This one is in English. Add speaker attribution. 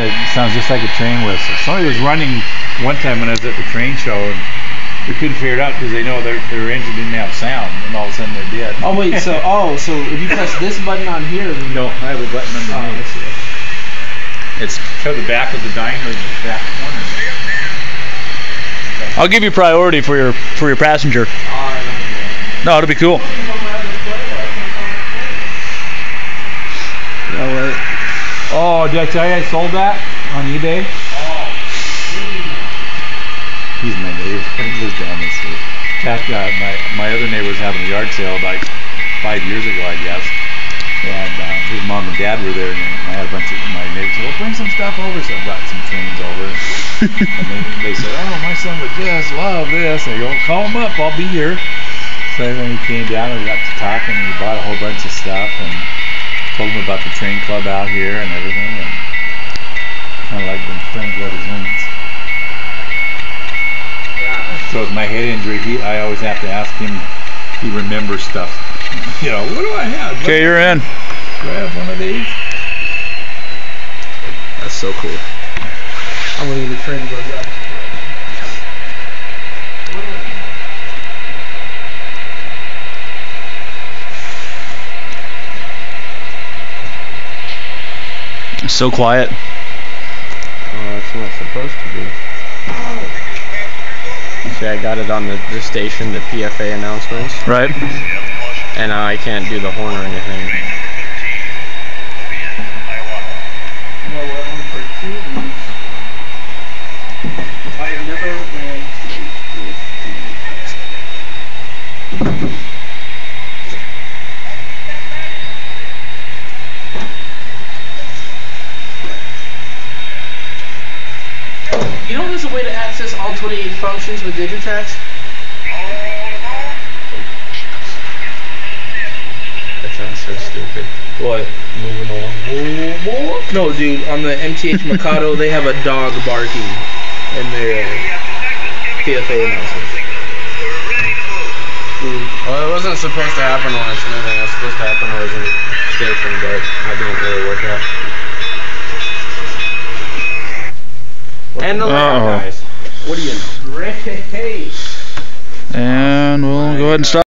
Speaker 1: and it sounds just like a train whistle. Somebody was running one time when I was at the train show, and we couldn't figure it out because they know their their engine didn't have sound, and all of a sudden it did.
Speaker 2: Oh wait, so oh, so if you press this button on here, then
Speaker 1: no, I have a button
Speaker 2: Oh, I
Speaker 1: underneath.
Speaker 2: see.
Speaker 1: It's to the back of the dining room, the back corner.
Speaker 3: I'll give you priority for your for your passenger.
Speaker 2: Alright.
Speaker 3: No, it'll be cool.
Speaker 2: No wait.
Speaker 1: Oh, did I tell you I sold that on eBay? He's my neighbor. He lives down the street. Fact, uh, my my other neighbor was having a yard sale like five years ago, I guess. And uh, his mom and dad were there, and I had a bunch of my neighbors said, "Well, bring some stuff over." So I brought some trains over, and they, they said, "Oh, my son would just love this." And I go, "Call him up. I'll be here." So then he came down and we got to talking, and he bought a whole bunch of stuff and told him about the train club out here and everything, and kind of like been friends ever since. So with my head injury, he I always have to ask him. He remembers stuff. You know, what do I have? Do I-
Speaker 3: Okay, you're in.
Speaker 1: Grab one of these?
Speaker 2: That's so cool. I'm gonna get a train to go grab.
Speaker 3: So quiet.
Speaker 2: Oh, that's not supposed to be. See, I got it on the, the station, the PFA announcements,
Speaker 3: Right.
Speaker 2: and uh, I can't do the horn or anything. I've never You know there's a way to access all 28 functions with Digitrax? That sounds so stupid.
Speaker 1: What?
Speaker 2: Moving along. No, dude, on the MTH Mikado, they have a dog barking in their PFA announcements. Well, it wasn't supposed to happen on it's moving. It was supposed to happen when it was in the station, but I didn't really work out. And the. What do you know? Great.
Speaker 3: And we'll go ahead and stop.